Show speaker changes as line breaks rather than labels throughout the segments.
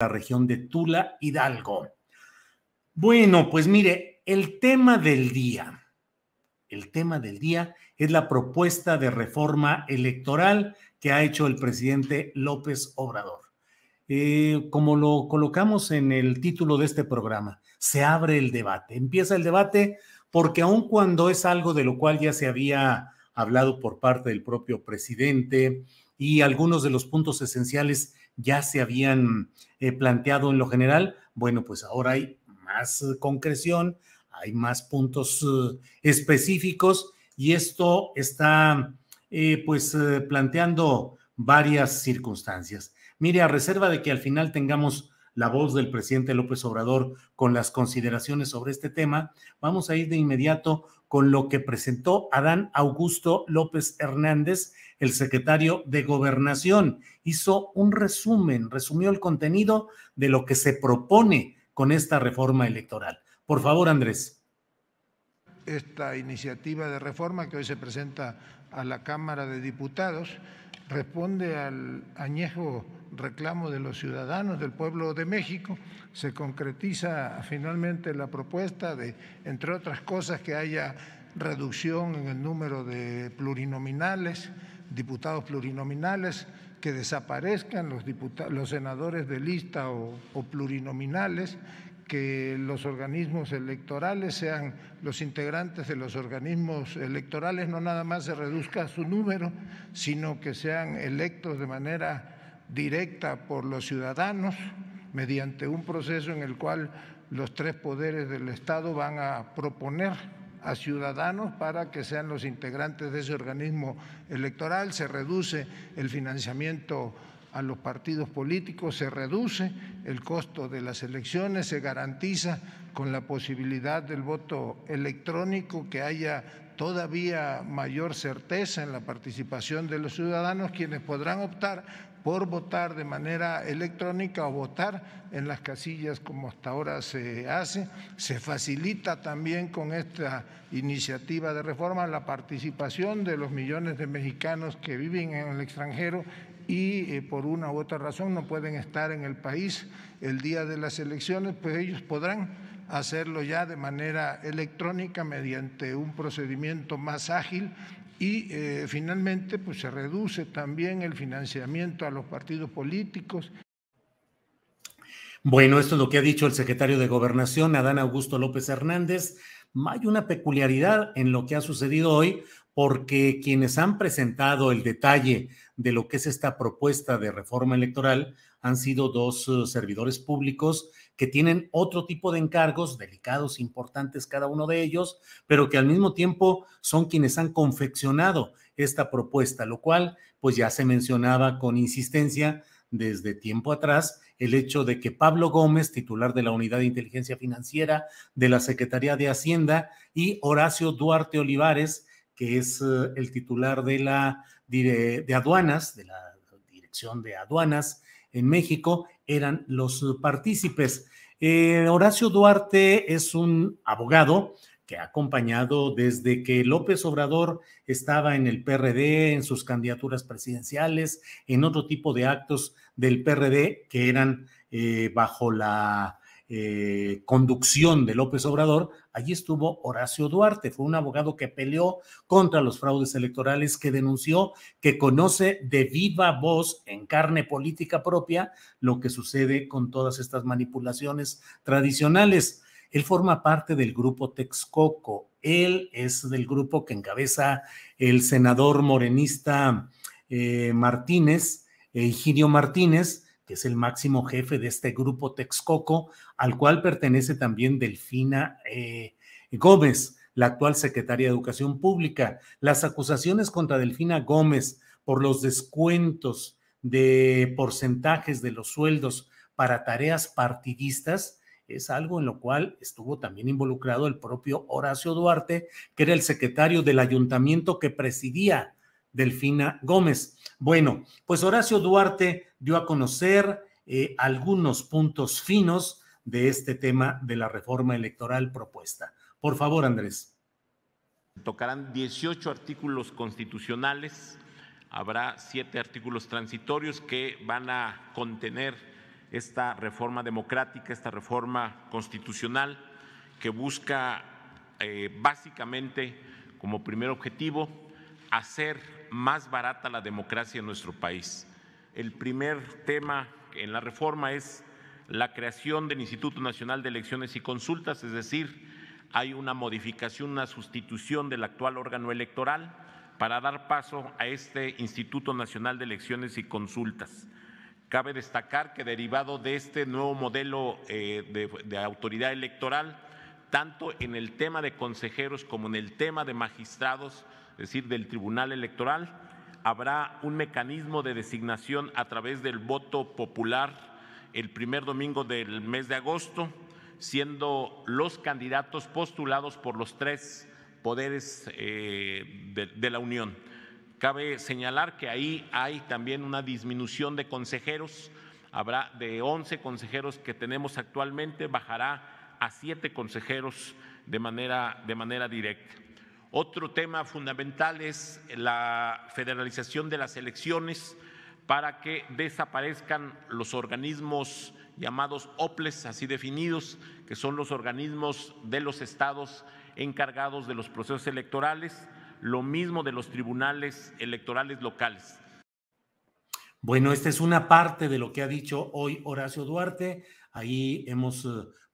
la región de Tula, Hidalgo. Bueno, pues mire, el tema del día, el tema del día es la propuesta de reforma electoral que ha hecho el presidente López Obrador. Eh, como lo colocamos en el título de este programa, se abre el debate. Empieza el debate porque aun cuando es algo de lo cual ya se había hablado por parte del propio presidente y algunos de los puntos esenciales ya se habían eh, planteado en lo general, bueno, pues ahora hay más concreción, hay más puntos eh, específicos y esto está eh, pues planteando varias circunstancias. Mire, a reserva de que al final tengamos la voz del presidente López Obrador con las consideraciones sobre este tema, vamos a ir de inmediato con lo que presentó Adán Augusto López Hernández, el secretario de Gobernación. Hizo un resumen, resumió el contenido de lo que se propone con esta reforma electoral. Por favor, Andrés.
Esta iniciativa de reforma que hoy se presenta a la Cámara de Diputados responde al añejo reclamo de los ciudadanos del pueblo de México. Se concretiza finalmente la propuesta de, entre otras cosas, que haya reducción en el número de plurinominales, diputados plurinominales, que desaparezcan los, los senadores de lista o, o plurinominales, que los organismos electorales sean los integrantes de los organismos electorales, no nada más se reduzca su número, sino que sean electos de manera directa por los ciudadanos mediante un proceso en el cual los tres poderes del Estado van a proponer a ciudadanos para que sean los integrantes de ese organismo electoral, se reduce el financiamiento a los partidos políticos, se reduce el costo de las elecciones, se garantiza con la posibilidad del voto electrónico que haya todavía mayor certeza en la participación de los ciudadanos, quienes podrán optar por votar de manera electrónica o votar en las casillas como hasta ahora se hace. Se facilita también con esta iniciativa de reforma la participación de los millones de mexicanos que viven en el extranjero y eh, por una u otra razón no pueden estar en el país el día de las elecciones, pues ellos podrán hacerlo ya de manera electrónica mediante un procedimiento más ágil y eh, finalmente pues se reduce también el financiamiento a los partidos políticos.
Bueno, esto es lo que ha dicho el secretario de Gobernación, Adán Augusto López Hernández. Hay una peculiaridad en lo que ha sucedido hoy, porque quienes han presentado el detalle de lo que es esta propuesta de reforma electoral han sido dos uh, servidores públicos que tienen otro tipo de encargos, delicados, importantes cada uno de ellos, pero que al mismo tiempo son quienes han confeccionado esta propuesta, lo cual pues ya se mencionaba con insistencia desde tiempo atrás el hecho de que Pablo Gómez, titular de la Unidad de Inteligencia Financiera de la Secretaría de Hacienda, y Horacio Duarte Olivares, que es uh, el titular de la de, aduanas, de la Dirección de Aduanas en México, eran los partícipes. Eh, Horacio Duarte es un abogado que ha acompañado desde que López Obrador estaba en el PRD, en sus candidaturas presidenciales, en otro tipo de actos del PRD que eran eh, bajo la eh, conducción de López Obrador, allí estuvo Horacio Duarte, fue un abogado que peleó contra los fraudes electorales, que denunció que conoce de viva voz, en carne política propia, lo que sucede con todas estas manipulaciones tradicionales. Él forma parte del grupo Texcoco, él es del grupo que encabeza el senador morenista eh, Martínez, Higinio Martínez, que es el máximo jefe de este grupo Texcoco, al cual pertenece también Delfina eh, Gómez, la actual secretaria de Educación Pública. Las acusaciones contra Delfina Gómez por los descuentos de porcentajes de los sueldos para tareas partidistas es algo en lo cual estuvo también involucrado el propio Horacio Duarte, que era el secretario del ayuntamiento que presidía Delfina Gómez. Bueno, pues Horacio Duarte dio a conocer eh, algunos puntos finos de este tema de la reforma electoral propuesta. Por favor, Andrés.
Tocarán 18 artículos constitucionales, habrá siete artículos transitorios que van a contener esta reforma democrática, esta reforma constitucional que busca eh, básicamente como primer objetivo hacer más barata la democracia en nuestro país. El primer tema en la reforma es la creación del Instituto Nacional de Elecciones y Consultas, es decir, hay una modificación, una sustitución del actual órgano electoral para dar paso a este Instituto Nacional de Elecciones y Consultas. Cabe destacar que derivado de este nuevo modelo eh, de, de autoridad electoral, tanto en el tema de consejeros como en el tema de magistrados, es decir, del Tribunal Electoral, habrá un mecanismo de designación a través del voto popular el primer domingo del mes de agosto, siendo los candidatos postulados por los tres poderes eh, de, la Unión. Cabe señalar que ahí hay también una disminución de consejeros. Habrá de 11 consejeros que tenemos actualmente, bajará a siete consejeros de manera, de manera directa. Otro tema fundamental es la federalización de las elecciones para que desaparezcan los organismos llamados OPLES, así definidos, que son los organismos de los estados encargados de los procesos electorales, lo mismo de los tribunales electorales locales.
Bueno, esta es una parte de lo que ha dicho hoy Horacio Duarte. Ahí hemos eh,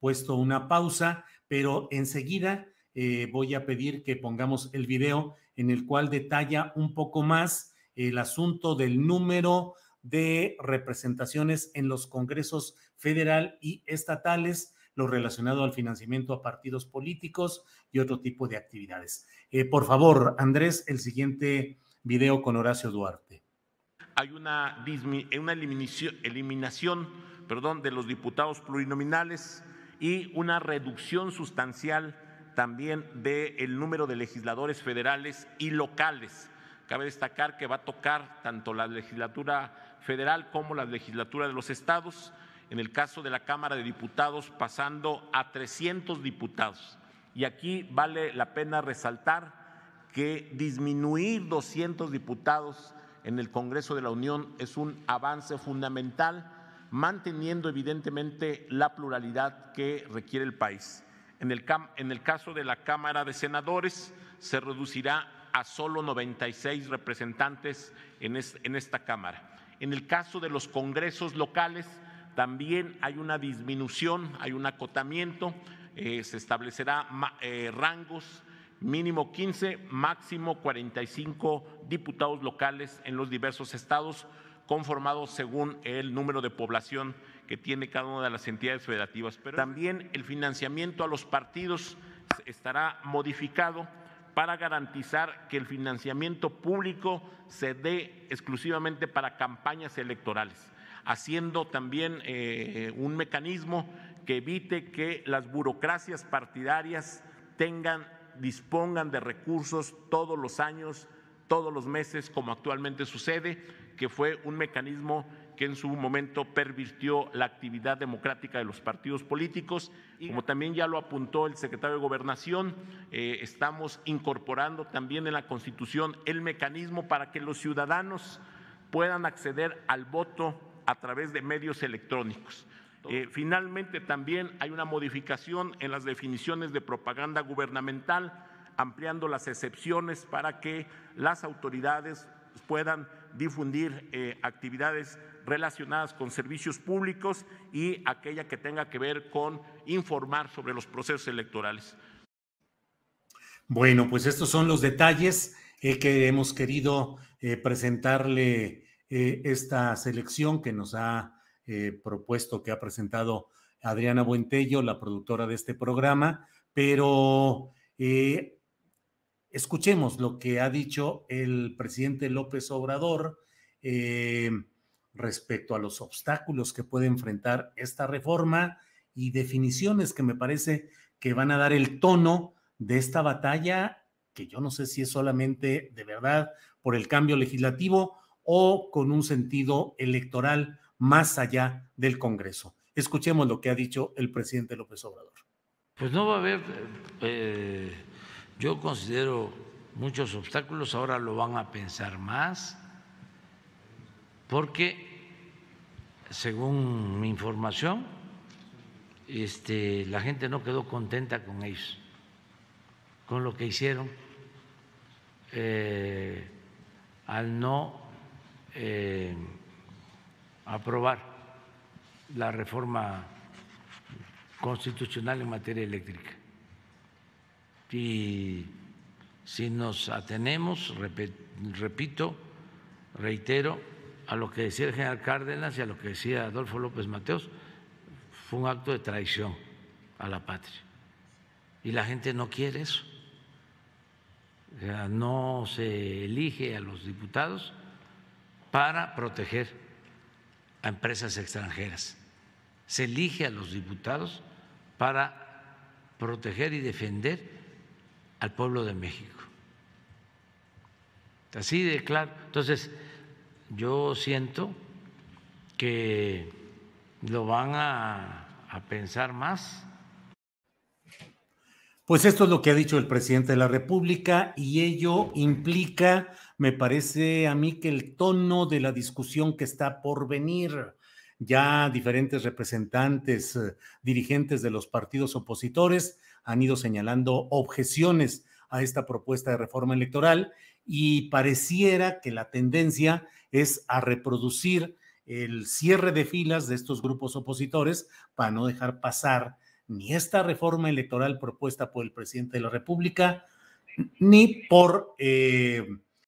puesto una pausa, pero enseguida eh, voy a pedir que pongamos el video en el cual detalla un poco más el asunto del número de representaciones en los congresos federal y estatales, lo relacionado al financiamiento a partidos políticos y otro tipo de actividades. Eh, por favor, Andrés, el siguiente video con Horacio Duarte.
Hay una, una eliminación, eliminación perdón, de los diputados plurinominales y una reducción sustancial también del número de legisladores federales y locales. Cabe destacar que va a tocar tanto la legislatura federal como la legislatura de los estados, en el caso de la Cámara de Diputados pasando a 300 diputados. Y aquí vale la pena resaltar que disminuir 200 diputados en el Congreso de la Unión es un avance fundamental manteniendo evidentemente la pluralidad que requiere el país. En el, caso de la Cámara de Senadores, se reducirá a solo 96 representantes en, en esta Cámara. En el caso de los congresos locales, también hay una disminución, hay un acotamiento, eh, se establecerá eh, rangos mínimo 15, máximo 45 diputados locales en los diversos estados conformados según el número de población que tiene cada una de las entidades federativas. Pero también el financiamiento a los partidos estará modificado para garantizar que el financiamiento público se dé exclusivamente para campañas electorales, haciendo también eh, un mecanismo que evite que las burocracias partidarias tengan, dispongan de recursos todos los años, todos los meses, como actualmente sucede, que fue un mecanismo que en su momento pervirtió la actividad democrática de los partidos políticos. Como también ya lo apuntó el secretario de Gobernación, eh, estamos incorporando también en la Constitución el mecanismo para que los ciudadanos puedan acceder al voto a través de medios electrónicos. Eh, finalmente, también hay una modificación en las definiciones de propaganda gubernamental, ampliando las excepciones para que las autoridades puedan difundir eh, actividades relacionadas con servicios públicos y aquella que tenga que ver con informar sobre los procesos electorales.
Bueno, pues estos son los detalles eh, que hemos querido eh, presentarle esta selección que nos ha propuesto, que ha presentado Adriana Buentello, la productora de este programa, pero Escuchemos lo que ha dicho el presidente López Obrador eh, respecto a los obstáculos que puede enfrentar esta reforma y definiciones que me parece que van a dar el tono de esta batalla, que yo no sé si es solamente de verdad por el cambio legislativo o con un sentido electoral más allá del Congreso. Escuchemos lo que ha dicho el presidente López Obrador.
Pues no va a haber eh, yo considero muchos obstáculos, ahora lo van a pensar más, porque según mi información, este, la gente no quedó contenta con ellos, con lo que hicieron eh, al no eh, aprobar la reforma constitucional en materia eléctrica. Y si nos atenemos, repito, reitero, a lo que decía el general Cárdenas y a lo que decía Adolfo López Mateos, fue un acto de traición a la patria. Y la gente no quiere eso. no se elige a los diputados para proteger a empresas extranjeras. Se elige a los diputados para proteger y defender al pueblo de México. Así de claro. Entonces, yo siento que lo van a, pensar más.
Pues esto es lo que ha dicho el presidente de la República y ello implica, me parece a mí, que el tono de la discusión que está por venir, ya diferentes representantes, eh, dirigentes de los partidos opositores han ido señalando objeciones a esta propuesta de reforma electoral y pareciera que la tendencia es a reproducir el cierre de filas de estos grupos opositores para no dejar pasar ni esta reforma electoral propuesta por el presidente de la República, ni por eh,